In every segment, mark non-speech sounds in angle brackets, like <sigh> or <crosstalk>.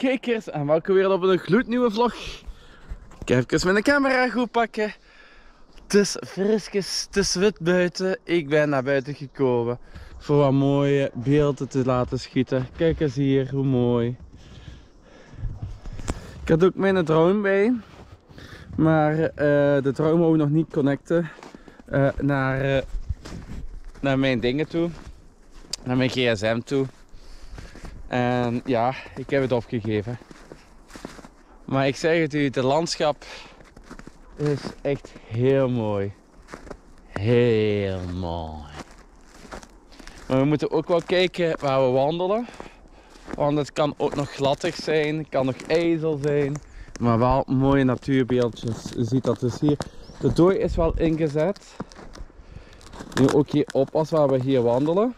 kijkers en welkom weer op een gloednieuwe vlog. Heb even mijn camera goed pakken. Het is frisjes, het is wit buiten. Ik ben naar buiten gekomen voor wat mooie beelden te laten schieten. Kijk eens hier, hoe mooi. Ik had ook mijn drone bij. Maar uh, de drone wou nog niet connecten uh, naar, uh, naar mijn dingen toe. Naar mijn gsm toe. En ja, ik heb het opgegeven. Maar ik zeg het u, het landschap is echt heel mooi. Heel mooi. Maar we moeten ook wel kijken waar we wandelen. Want het kan ook nog glattig zijn, het kan nog ijzel zijn. Maar wel mooie natuurbeeldjes. Je ziet dat dus hier. De dooi is wel ingezet. Nu ook hier oppassen waar we hier wandelen.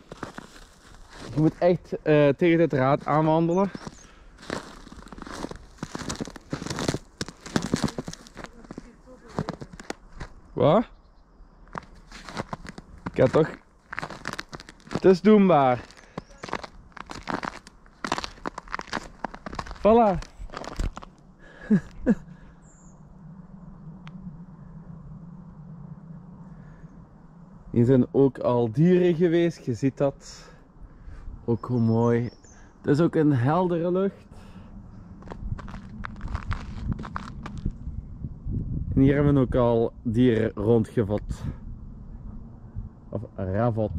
Je moet echt uh, tegen de draad aanwandelen. Wat? Ik toch... Het is doenbaar. Voilà. <laughs> Hier zijn ook al dieren geweest, je ziet dat. Ook hoe mooi. Het is ook een heldere lucht. En hier hebben we ook al dieren rondgevat. Of ravot.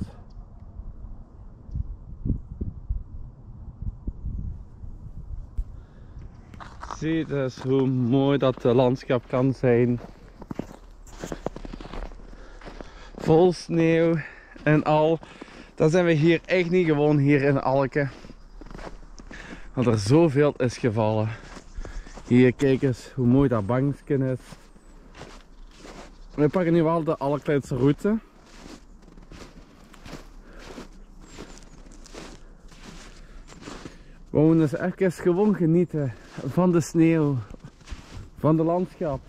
Zie dus hoe mooi dat landschap kan zijn. Vol sneeuw en al. Dan zijn we hier echt niet gewoon hier in Alken. Want er zoveel is gevallen. Hier, kijk eens hoe mooi dat bankje is. We pakken nu wel de allerkleinste route. We moeten eens even gewoon genieten van de sneeuw, van de landschap.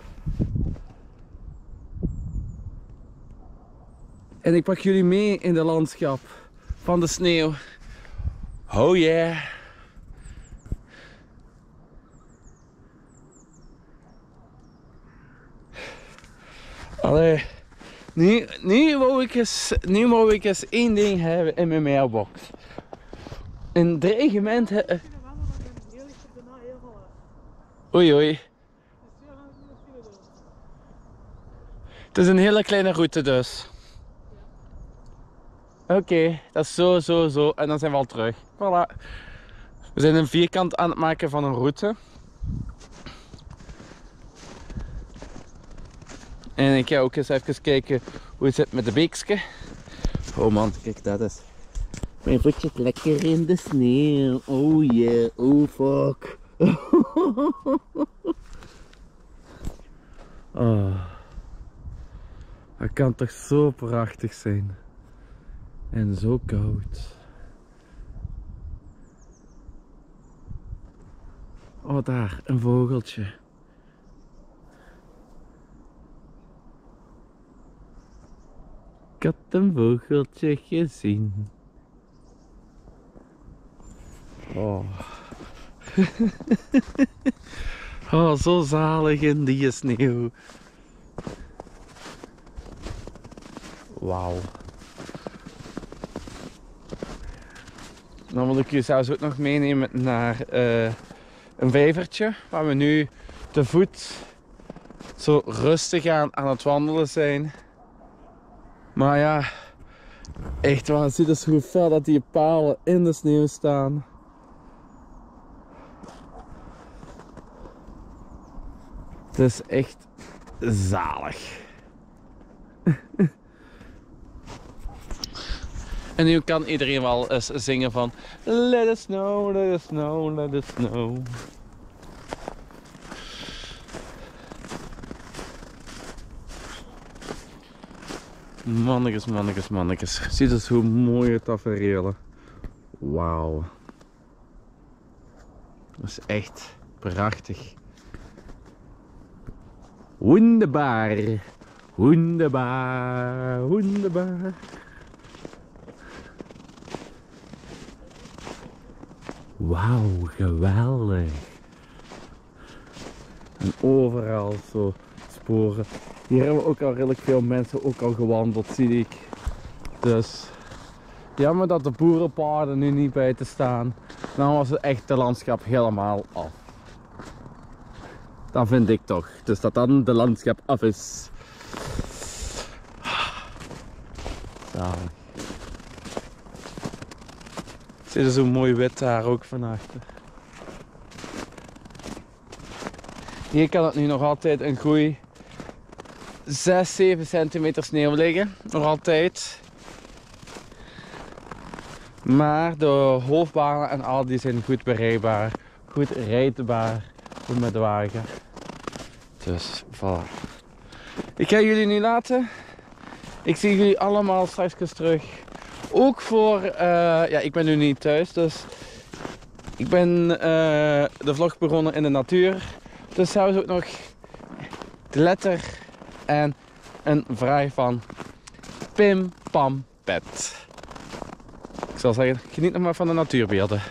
En ik pak jullie mee in de landschap van de sneeuw. Oh yeah! Allee, nu, nu, wou ik eens, nu wou ik eens één ding hebben in mijn mailbox. Een dreigement. Oei oei. Het is een hele kleine route dus. Oké, okay, dat is zo, zo, zo. En dan zijn we al terug. Voilà. We zijn een vierkant aan het maken van een route. En ik ga ook eens even kijken hoe het zit met de beekske. Oh man, kijk dat is. Mijn voetje lekker in de sneeuw. Oh yeah, oh fuck. oh. <laughs> Dat kan toch zo prachtig zijn. En zo koud. Oh, daar, een vogeltje. Ik een vogeltje gezien. Oh. <laughs> oh, zo zalig in die sneeuw. Wauw. Dan wil ik je zelfs ook nog meenemen naar uh, een vijvertje. Waar we nu te voet zo rustig aan, aan het wandelen zijn. Maar ja, echt waar, zie dus hoe fel dat die palen in de sneeuw staan. Het is echt zalig. <laughs> En nu kan iedereen wel eens zingen van Let it snow, let it snow, let it snow. Mannetjes, mannetjes, mannetjes. Zie eens hoe mooi het tafereelen. Wauw. Dat is echt prachtig. Wunderbaar. Wunderbaar. Wunderbaar. Wauw, geweldig. En overal zo sporen. Hier hebben ook al redelijk veel mensen ook al gewandeld, zie ik. Dus jammer dat de boerenpaden nu niet bij te staan. Dan was het echt de landschap helemaal af. Dan vind ik toch. Dus dat dan de landschap af is. Zalig. Zie je zo mooi wit daar ook van achter. Hier kan het nu nog altijd een goeie 6, 7 centimeter sneeuw liggen. Nog altijd. Maar de hoofdbanen en al die zijn goed bereikbaar. Goed rijdbaar. Goed met de wagen. Dus voilà. Ik ga jullie nu laten. Ik zie jullie allemaal straks terug. Ook voor, uh, ja ik ben nu niet thuis dus ik ben uh, de vlog begonnen in de natuur. Dus zelfs ook nog de letter en een vraag van Pim Pam Pet. Ik zal zeggen, geniet nog maar van de natuurbeelden.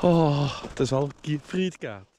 Oh, het is wel frietkaart.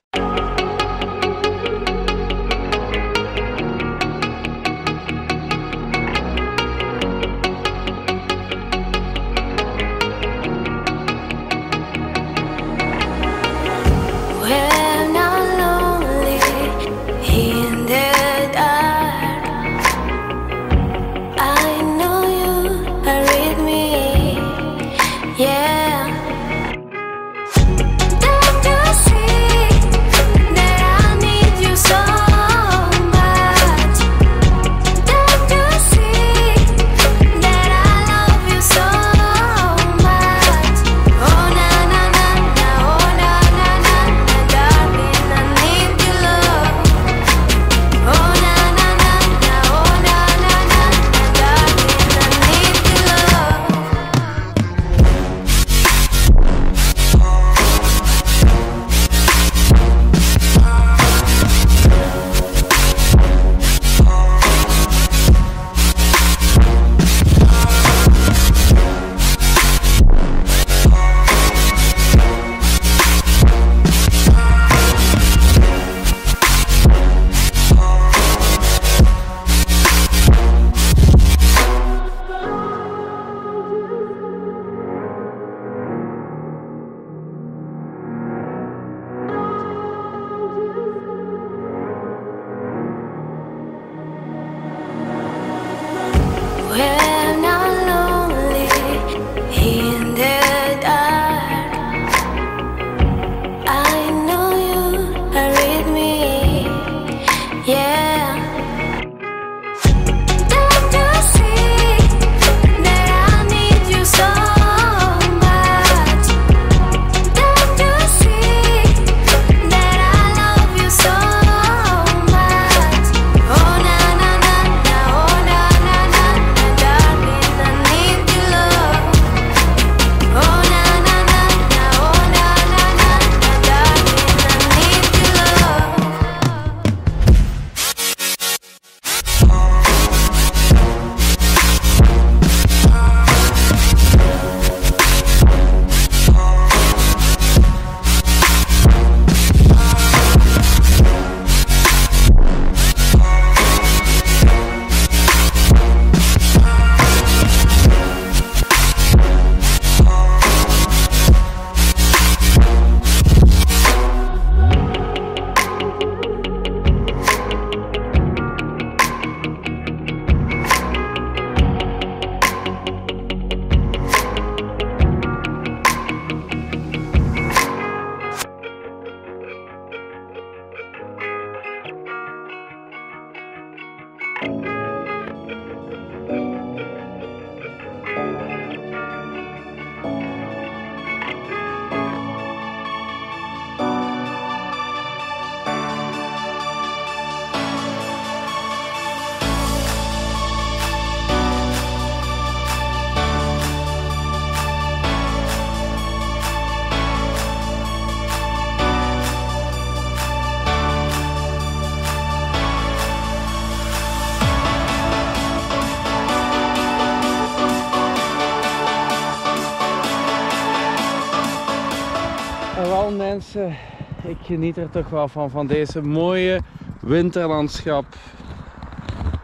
Ik geniet er toch wel van, van deze mooie winterlandschap.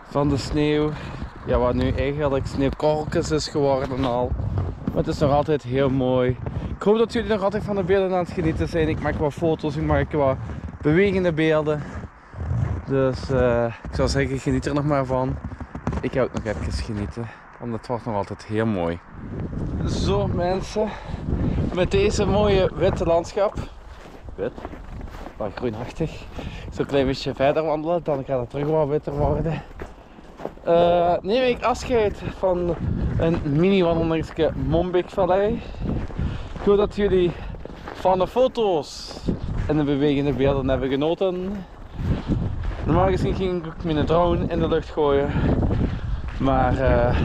Van de sneeuw. Ja, wat nu eigenlijk sneeuwkorkens is geworden al. Maar het is nog altijd heel mooi. Ik hoop dat jullie nog altijd van de beelden aan het genieten zijn. Ik maak wat foto's, ik maak wat bewegende beelden. Dus eh, ik zou zeggen, geniet er nog maar van. Ik ga ook nog even genieten, want het wordt nog altijd heel mooi. Zo mensen, met deze mooie witte landschap. Wit, maar groenachtig. Zo'n klein beetje verder wandelen, dan gaat het terug wat witter worden. Eh, neem ik afscheid van een mini wandelingetje Mombik Vallei. Ik hoop dat jullie van de foto's en de bewegende beelden hebben genoten. Normaal gezien ging ik mijn drone in de lucht gooien. Maar eh,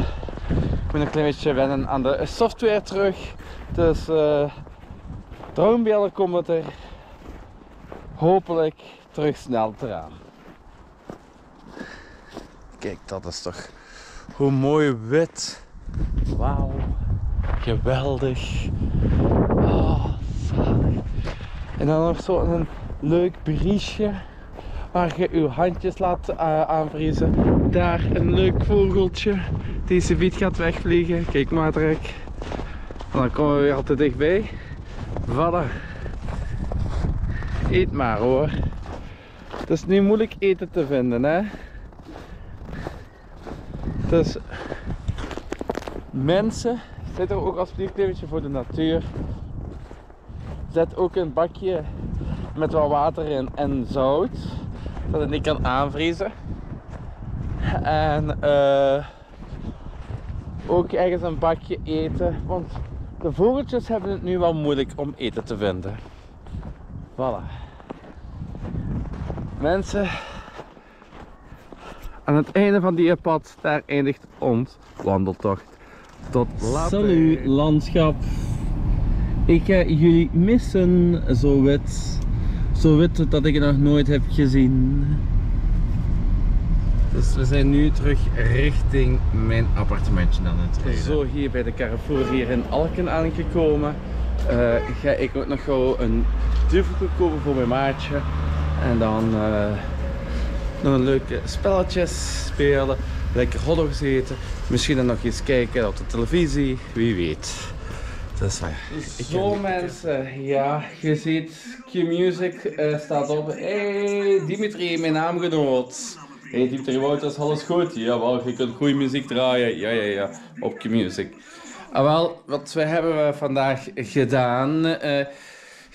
ik moet een klein beetje wennen aan de software terug. Dus eh dronebeelden komen er hopelijk terug snel eraan. Kijk, dat is toch hoe mooi wit. Wauw, geweldig. Oh. En dan nog zo'n leuk briesje waar je je handjes laat eh, aanvriezen. Daar een leuk vogeltje. Deze wiet gaat wegvliegen. Kijk maar trek. En dan komen we weer al te dichtbij. Voilà. Eet maar hoor. Het is nu moeilijk eten te vinden hè. Dus mensen, zet er ook een beetje voor de natuur. Zet ook een bakje met wat water in en zout, dat het niet kan aanvriezen. En eh, ook ergens een bakje eten, want de vogeltjes hebben het nu wel moeilijk om eten te vinden. Voilà. Mensen, aan het einde van die pad, daar eindigt ons wandeltocht. Tot later. Salut landschap. Ik ga jullie missen, zo wit. Zo wit dat ik het nog nooit heb gezien. Dus we zijn nu terug richting mijn appartementje aan het rijden. Zo hier bij de Carrefour hier in Alken aangekomen. Eh, ga ik ook nog gauw een duvelkoek kopen voor mijn maatje. En dan eh, nog een leuke spelletjes spelen. Lekker hotdogs eten. Misschien dan nog eens kijken op de televisie. Wie weet. Dus, ja, ik Zo mensen, ja, je ziet Q-Music eh, staat op. Hey Dimitri, mijn naamgenoot. Hey Dimitri Wouters, alles goed? Jawel, je kunt goede muziek draaien. Ja, ja, ja, op Q-Music. Ah, wel, wat we hebben we vandaag gedaan. eh,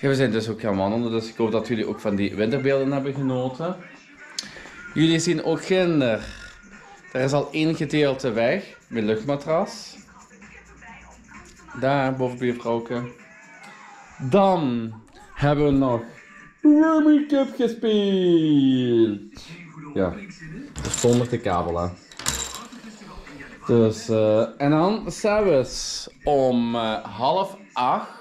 we zijn dus ook gaan wandelen, dus ik hoop dat jullie ook van die winterbeelden hebben genoten. Jullie zien ook ginder. Er is al één gedeelte weg, met luchtmatras. Daar, boven buurvrouwke. Dan hebben we nog Rummy Cup gespeeld. Ja, zonder de kabel. Dus, eh, en dan s'avonds om eh, half acht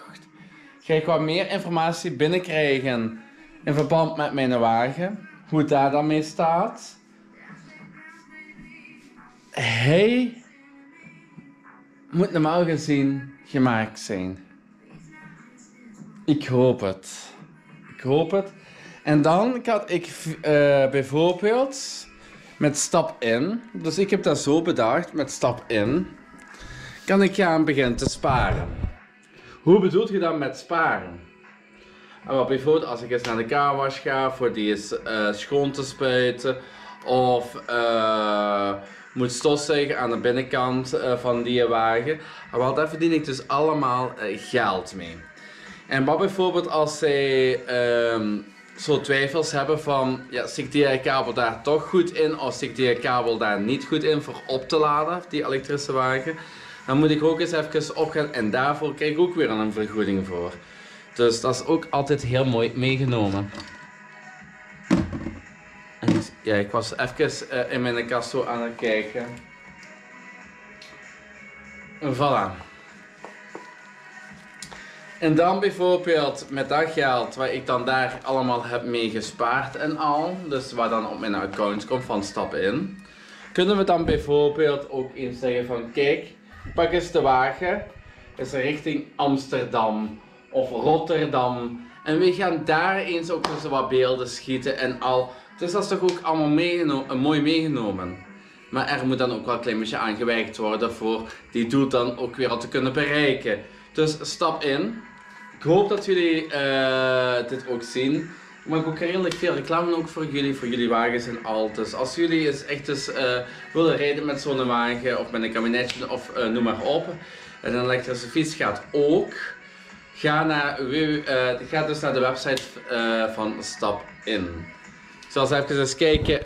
ga ik wat meer informatie binnenkrijgen in verband met mijn wagen. Hoe het daar dan mee staat. Hij moet normaal gezien gemaakt zijn. Ik hoop het. Ik hoop het. En dan kan ik eh, bijvoorbeeld met stap in, dus ik heb dat zo bedacht, met stap in, kan ik gaan beginnen te sparen. Hoe bedoelt je dan met sparen? En wat bijvoorbeeld als ik eens naar de carwash ga voor die eh, schoon te spuiten of eh, moet stofzuigen aan de binnenkant eh, van die wagen. En wel, daar verdien ik dus allemaal geld mee. En wat bijvoorbeeld als zij ehm, zo twijfels hebben van, ja, stikt die kabel daar toch goed in of stikt die kabel daar niet goed in voor op te laden, die elektrische wagen. Dan moet ik ook eens even opgaan en daarvoor krijg ik ook weer een vergoeding voor. Dus dat is ook altijd heel mooi meegenomen. En dus, ja, ik was even eh, in mijn kast zo aan het kijken. Voilà. En dan bijvoorbeeld met dat geld wat ik dan daar allemaal heb mee gespaard en al, dus wat dan op mijn account komt van stap in, kunnen we dan bijvoorbeeld ook eens zeggen van kijk, pak eens de wagen, is richting Amsterdam of Rotterdam En we gaan daar eens ook eens wat beelden schieten en al. Dus dat is toch ook allemaal meegeno- eh, mooi meegenomen. Maar er moet dan ook wel een klein beetje aangewerkt worden voor die doel dan ook weer al te kunnen bereiken. Dus stap in. Ik hoop dat jullie eh, dit ook zien. Ik maak ook redelijk veel reclame ook voor jullie, voor jullie wagens en al. Dus als jullie eens echt eens eh, willen rijden met zo'n wagen of met een kabinetje of eh, noem maar op. En een elektrische fiets gaat ook. Ga, naar, eh, ga dus naar de website van Stap In. Ik zal eens even eens kijken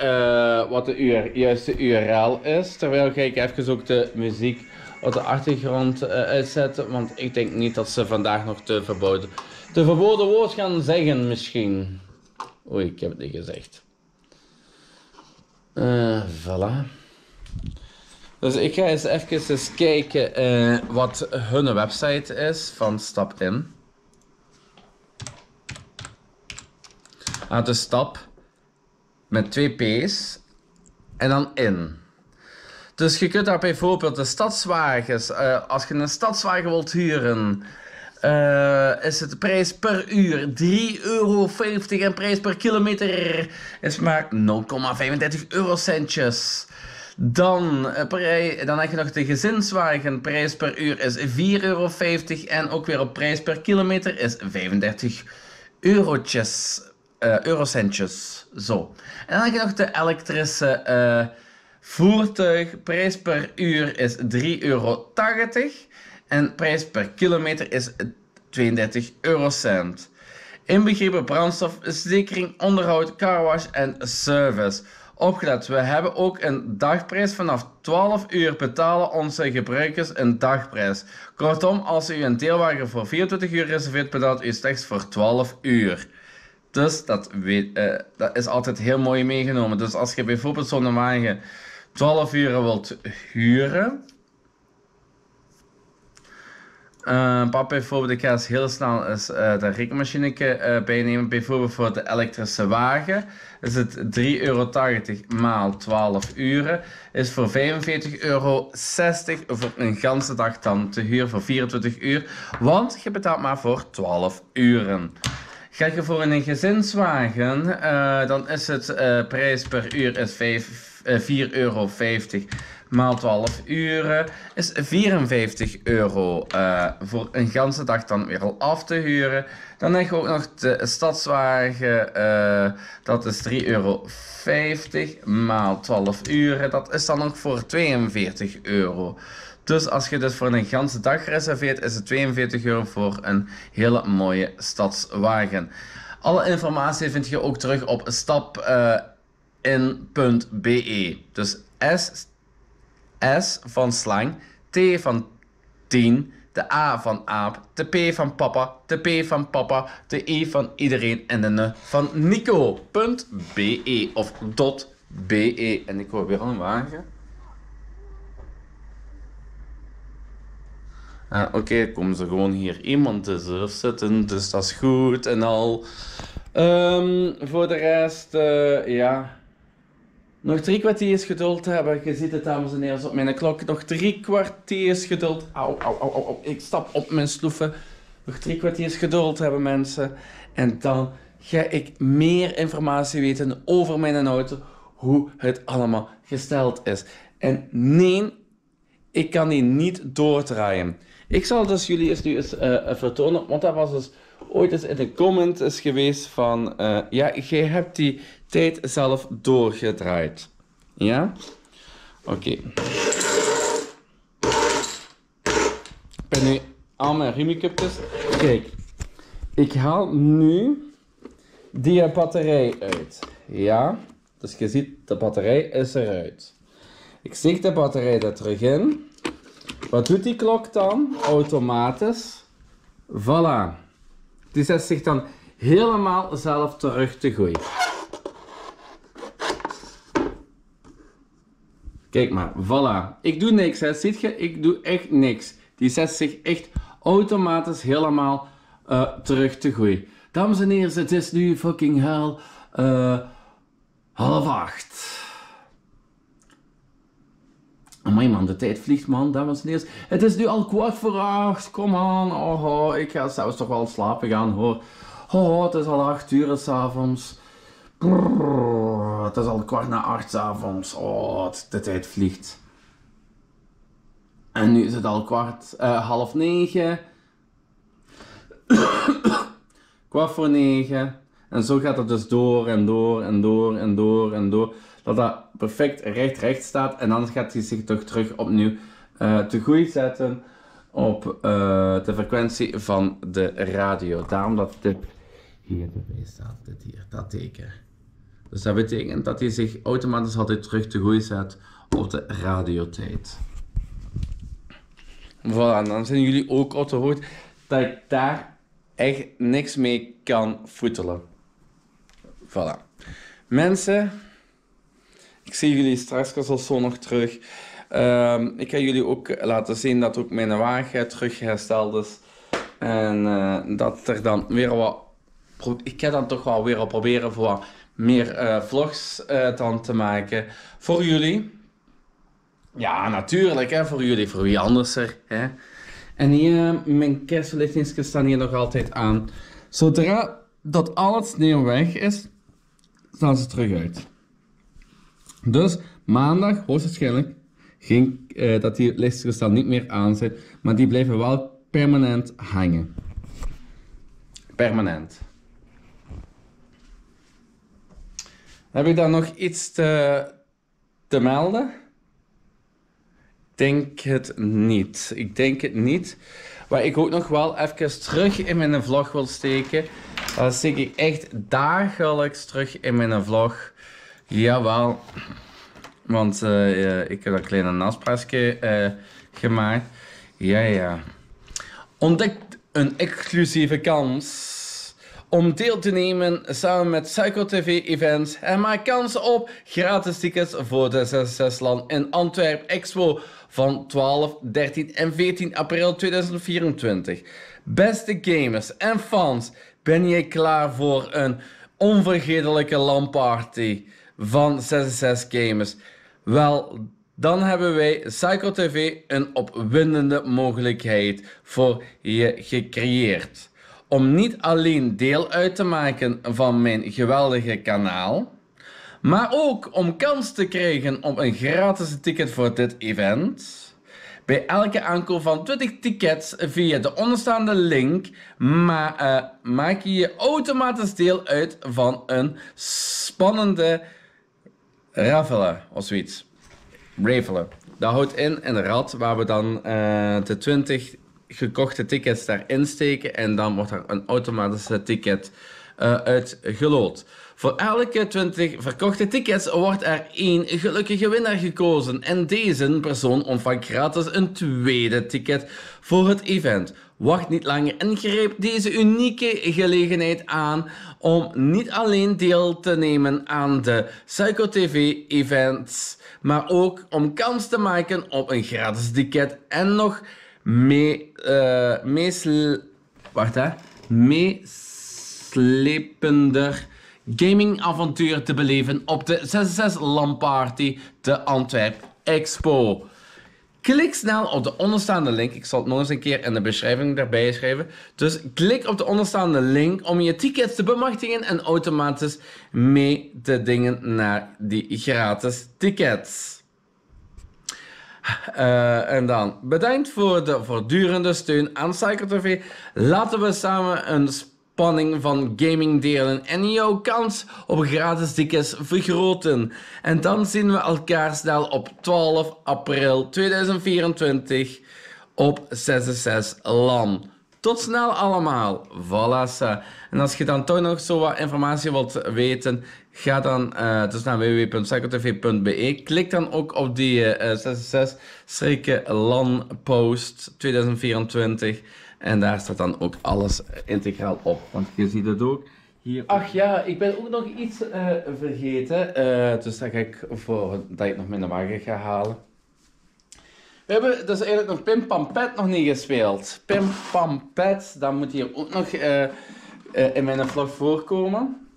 wat de juiste URL is. Terwijl ga ik even ook de muziek op de achtergrond uitzetten. Want ik denk niet dat ze vandaag nog te verboden, te verboden woord gaan zeggen misschien. Oei, ik heb het niet gezegd. Eh voilà. Dus ik ga eens even eens kijken eh, wat hun website is van Stap In. Ah, de stap met twee P's en dan in. Dus je kunt daar bijvoorbeeld de stadswagens, eh, als je een stadswagen wilt huren, eh, is het prijs per uur 3,50 euro en prijs per kilometer is maar 0,35 eurocentjes. Dan, eh, dan heb je nog de gezinswagen. Prijs per uur is 4,50 euro. En ook weer op prijs per kilometer is 35 eurotjes. eh, eurocentjes. Zo. En dan heb je nog de elektrische voertuig. Prijs per uur is 3,80 euro. En prijs per kilometer is 32 eurocent. Inbegrepen brandstof, verzekering, onderhoud, carwash en service. Opgelet, we hebben ook een dagprijs. Vanaf 12 uur betalen onze gebruikers een dagprijs. Kortom, als u een deelwagen voor 24 uur reserveert, betaalt u slechts voor 12 uur. Dus dat, eh, dat is altijd heel mooi meegenomen. Dus als je bijvoorbeeld zo'n wagen 12 uur wilt huren, eh pap bijvoorbeeld, ik ga eens heel snel eens, eh de rekenmachine eh bijnemen. Bijvoorbeeld voor de elektrische wagen is het 3,80 euro maal 12 uren. Is voor 45,60 euro voor een ganse dag dan te huur voor 24 uur. Want je betaalt maar voor 12 uren. Ga je voor een gezinswagen, dan is het prijs per uur is vijf- eh, 4,50 euro. Maal 12 uren is 54 euro eh, voor een ganse dag dan weer al af te huren. Dan heb je ook nog de stadswagen, eh, dat is 3,50 euro maal 12 uren. Dat is dan nog voor 42 euro. Dus als je dus voor een ganse dag reserveert, is het 42 euro voor een hele mooie stadswagen. Alle informatie vind je ook terug op stapin.be. dus S, S van slang, T van 10, de A van aap, de P van papa, de P van papa, de E van iedereen en de N van Nico.be of .be. En ik hoor weer een wagen. Ah, Oké, komen ze gewoon hier iemand te surf zitten, dus dat is goed en al. Ehm, voor de rest, eh, ja. Nog drie kwartiers geduld hebben. Je ziet het, dames en heren, op mijn klok. Nog drie kwartiers geduld. Au, au, au. Ik stap op mijn sloeven. Nog drie kwartiers geduld hebben, mensen. En dan ga ik meer informatie weten over mijn auto. Hoe het allemaal gesteld is. En nee, ik kan die niet doordraaien. Ik zal dus jullie eens nu eens eh, vertonen, want dat was dus ooit eens in een comment is geweest van, eh, ja, jij hebt die tijd zelf doorgedraaid. Ja? Oké. Ik ben nu al mijn riemicupjes. Kijk, ik haal nu die batterij uit. Ja? Dus je ziet, de batterij is eruit. Ik steek de batterij er terug in. Wat doet die klok dan? Automatisch. Voilà. Die zet zich dan helemaal zelf terug te gooien. Kijk maar, voilà. Ik doe niks, hè. Ziet je? Ik doe echt niks. Die zet zich echt automatisch helemaal eh, terug te gooien. Dames en heren, het is nu fucking hell eh, half acht. Amai man, de tijd vliegt man, dames en heren. Het is nu al kwart voor acht, kom aan. Oh, oh, ik ga zelfs toch wel slapen gaan hoor. Oh, het is al acht uur s'avonds. Brrr, Het is al kwart na acht s'avonds. Oh, de tijd vliegt. En nu is het al kwart, eh, half negen. kwart voor negen. En zo gaat het dus door en door en door en door en door. Dat dat perfect recht recht staat. En dan gaat hij zich toch terug opnieuw eh, te groei zetten op eh, de frequentie van de radio. Daarom dat dit hier erbij staat. Dit hier, dat teken. Dus dat betekent dat hij zich automatisch altijd terug te groei zet op de radiotijd. Voilà, dan zijn jullie ook op de hoogte dat ik daar echt niks mee kan voetelen. Voilà. Mensen, ik zie jullie straks al zo nog terug. Ehm, ik ga jullie ook laten zien dat ook mijn wagen terug hersteld is. En eh, dat er dan weer wat... Ik ga dan toch wel weer op proberen voor meer eh, vlogs eh, dan te maken voor jullie. Ja, natuurlijk, hè, voor jullie, voor wie anders er. Hè. En hier, mijn kerstverlichtingsjes staan hier nog altijd aan. Zodra dat al het sneeuw weg is, staan ze terug uit. Dus maandag, hoogstwaarschijnlijk, geen, eh, dat die lichtjes dan niet meer aan zijn, maar die blijven wel permanent hangen. Permanent. Heb ik dan nog iets te, te melden? Denk het niet. Ik denk het niet. Waar ik ook nog wel even terug in mijn vlog wil steken. Dat steek ik echt dagelijks terug in mijn vlog. Jawel. Want eh, eh, ik heb een kleine afspraakje eh gemaakt. Ja, ja. Ontdek een exclusieve kans om deel te nemen samen met Psycho TV Events en maak kans op gratis tickets voor de 66 Land in Antwerp Expo van 12, 13 en 14 april 2024. Beste gamers en fans, ben je klaar voor een onvergetelijke LAN-party van 66 Gamers? Wel, dan hebben wij Psycho TV een opwindende mogelijkheid voor je gecreëerd. Om niet alleen deel uit te maken van mijn geweldige kanaal, maar ook om kans te krijgen op een gratis ticket voor dit event. Bij elke aankoop van 20 tickets via de onderstaande link eh, maak je je automatisch deel uit van een spannende raffelen of zoiets. Ravelen. Dat houdt in een rad waar we dan eh, de 20 gekochte tickets daarin steken en dan wordt er een automatische ticket eh uitgeloot. Voor elke 20 verkochte tickets wordt er één gelukkige winnaar gekozen en deze persoon ontvangt gratis een tweede ticket voor het event. Wacht niet langer en grijp deze unieke gelegenheid aan om niet alleen deel te nemen aan de Psycho TV events, maar ook om kans te maken op een gratis ticket en nog mee, eh meesl- wacht hè, meeslepender te beleven op de 66 LAN Party te Antwerp Expo. Klik snel op de onderstaande link. Ik zal het nog eens een keer in de beschrijving daarbij schrijven. Dus klik op de onderstaande link om je tickets te bemachtigen en automatisch mee te dingen naar die gratis tickets. Eh, en dan bedankt voor de voortdurende steun aan Cycle TV. Laten we samen een spanning van gaming delen en jouw kans op gratis tickets vergroten. En dan zien we elkaar snel op 12 april 2024 op 66 LAN. Tot snel allemaal. Voilà. En als je dan toch nog zo wat informatie wilt weten, ga dan eh, dus naar www.psychotv.be. Klik dan ook op die eh 66-LAN post 2024. En daar staat dan ook alles integraal op. Want je ziet het ook hier. Ach ja, ik ben ook nog iets eh, vergeten. Eh, dus dat ga ik voor dat ik nog mijn wagen ga halen. We hebben dus eigenlijk nog Pim Pam Pet nog niet gespeeld. Pim Pam Pet, dat moet hier ook nog eh, eh, in mijn vlog voorkomen.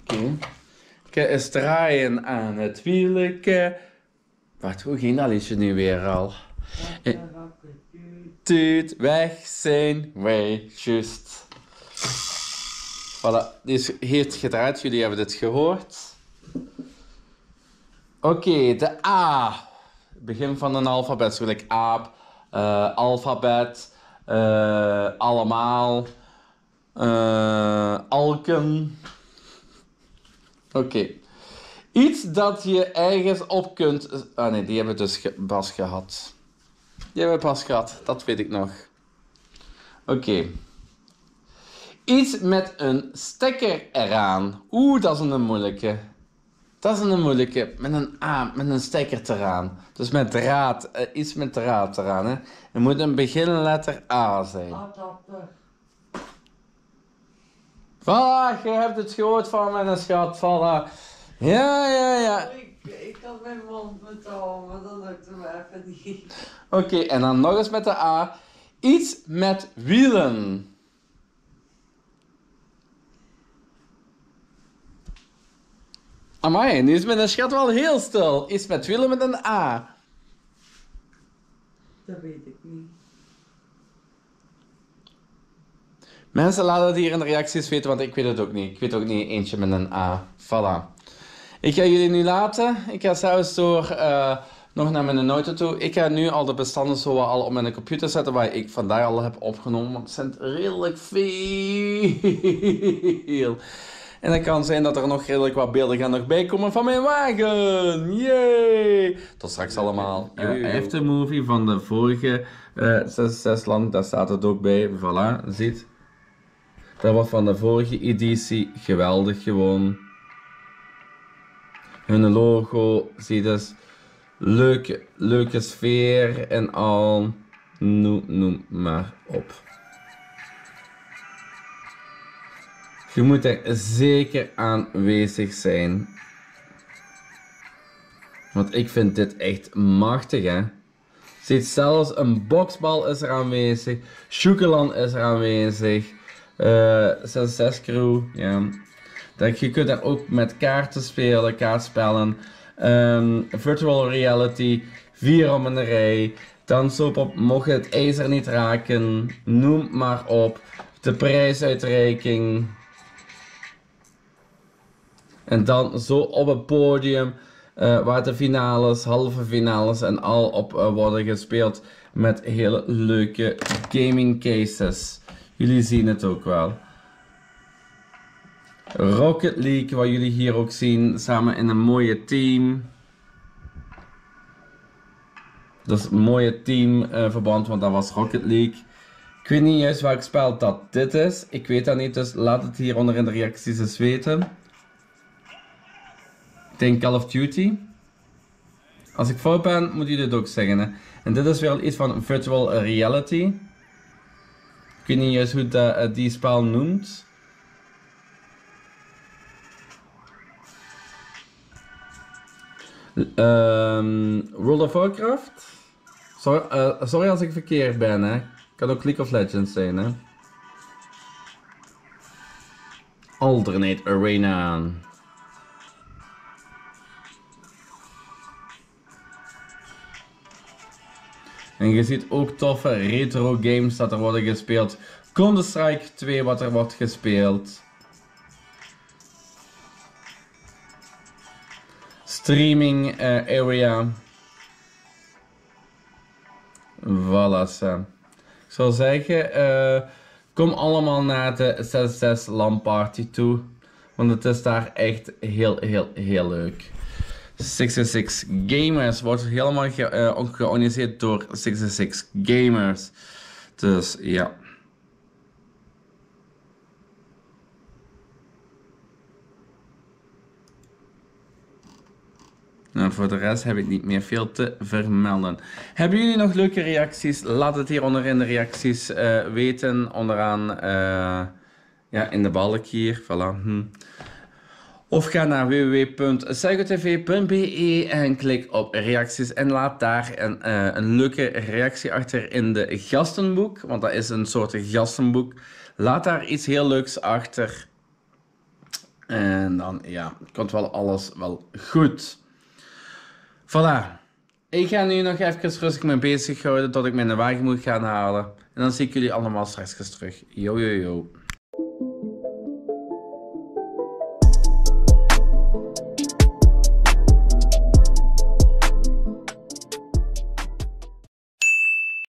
Oké. Ik ga eens draaien aan het wielke. Wacht, hoe ging dat liedje nu weer al? Eh, Tuut, weg zijn wij, juist. Voilà, die is, heeft gedraaid. Jullie hebben dit gehoord. Oké, de A. Begin van een alfabet. Zo gelijk aap, eh, alfabet, eh, allemaal, eh, alken. Oké. Iets dat je ergens op kunt... Ah nee, die hebben we dus pas gehad. Die hebben we pas gehad, dat weet ik nog. Oké. Iets met een stekker eraan. Oeh, dat is een moeilijke. Dat is een moeilijke. Met een A, met een stekker eraan. Dus met draad. eh, iets met draad eraan. Hè. Er moet een beginletter A zijn. Aardappelen. Voilà, je hebt het gehoord van mijn schat. Voilà. Ja, ja, ja. Ik, ik had mijn mond moeten houden, maar dat lukte me even niet. Oké, en dan nog eens met de A. Iets met wielen. Amai, nu is mijn schat wel heel stil. Iets met wielen met een A. Dat weet ik niet. Mensen laten het hier in de reacties weten, want ik weet het ook niet. Ik weet ook niet eentje met een A. Voilà. Ik ga jullie nu laten. Ik ga zelfs door eh, nog naar mijn noten toe. Ik ga nu al de bestanden zo al op mijn computer zetten, waar ik vandaag al heb opgenomen. Want het zijn redelijk veel. En het kan zijn dat er nog redelijk wat beelden gaan nog bij komen van mijn wagen. Yay! Tot straks allemaal. Uh, aftermovie van de vorige uh, 6 lang, daar staat het ook bij. Voilà, ziet. Dat was van de vorige editie geweldig gewoon. Hun logo, zie dus. Leuke, leuke sfeer en al. Noem, noem maar op. Je moet er zeker aanwezig zijn. Want ik vind dit echt machtig, hè. Ziet zelfs een boksbal is er aanwezig. Sjoekelan is er aanwezig. Eh 6 crew, ja. Dat, je kunt daar ook met kaarten spelen, kaartspellen. Ehm, virtual reality, vier om een rij. Dan soap op mocht het ijzer niet raken. Noem maar op. De prijsuitreiking. En dan zo op het podium, eh, waar de finales, halve finales en al op eh, worden gespeeld met hele leuke gaming cases. Jullie zien het ook wel. Rocket League, wat jullie hier ook zien, samen in een mooie team. Dat is een mooie teamverband, want dat was Rocket League. Ik weet niet juist welk spel dat dit is. Ik weet dat niet, dus laat het hieronder in de reacties eens weten. Denk Call of Duty. Als ik fout ben, moet je dit ook zeggen. Hè. En dit is weer iets van virtual reality. Ik weet niet juist hoe dat, eh, die spel noemt. Ehm World of Warcraft? Sorry, eh, sorry als ik verkeerd ben, hè. Kan ook League of Legends zijn, hè. Alternate Arena. En je ziet ook toffe retro games dat er worden gespeeld. Counter-Strike 2 wat er wordt gespeeld. Streaming eh, area. Voilà. Ik zou zeggen, eh, kom allemaal naar de 66 LAN party toe. Want het is daar echt heel, heel, heel leuk. 66 Gamers wordt helemaal ge eh, ook georganiseerd door 66 Gamers. Dus ja. Nou, voor de rest heb ik niet meer veel te vermelden. Hebben jullie nog leuke reacties? Laat het hieronder in de reacties eh, weten. Onderaan eh, ja, in de balk hier. Voilà. Hm. Of ga naar www.psychotv.be en klik op reacties en laat daar een, eh, een leuke reactie achter in de gastenboek. Want dat is een soort gastenboek. Laat daar iets heel leuks achter. En dan ja, komt wel alles wel goed. Voilà. Ik ga nu nog even rustig mee bezig houden tot ik mijn wagen moet gaan halen. En dan zie ik jullie allemaal straks terug. Yo yo yo.